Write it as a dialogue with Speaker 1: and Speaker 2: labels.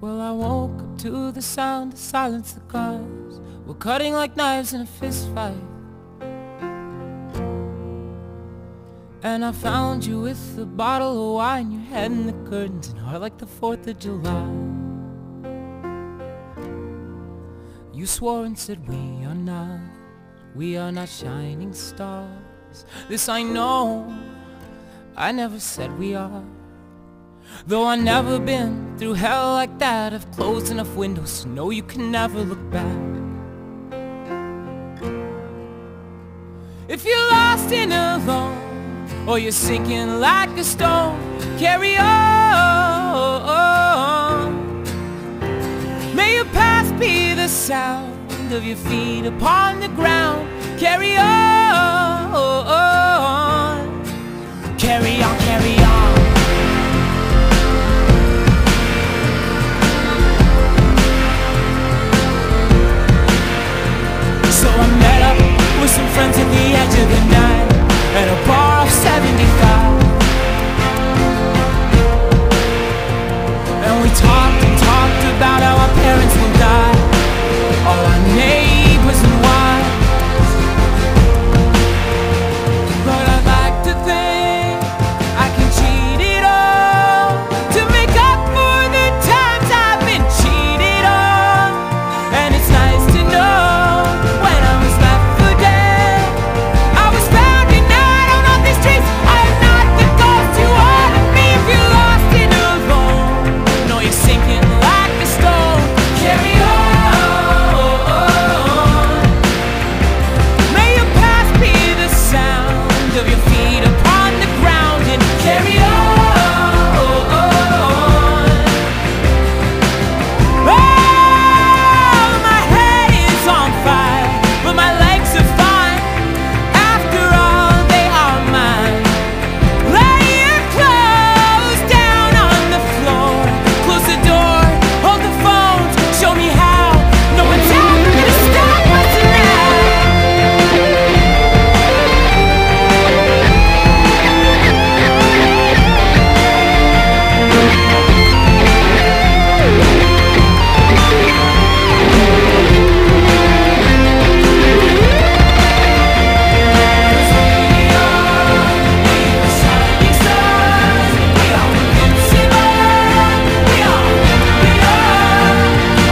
Speaker 1: to the sound of silence the cars. We're cutting like knives in a fist fight. And I found you with a bottle of wine, your head in the curtains, and heart like the 4th of July. You swore and said we are not, we are not shining stars. This I know, I never said we are. Though I've never been through hell like that I've closed enough windows to know you can never look back. If you're lost and alone Or you're sinking like a stone Carry on. May your past be the sound Of your feet upon the ground. Carry on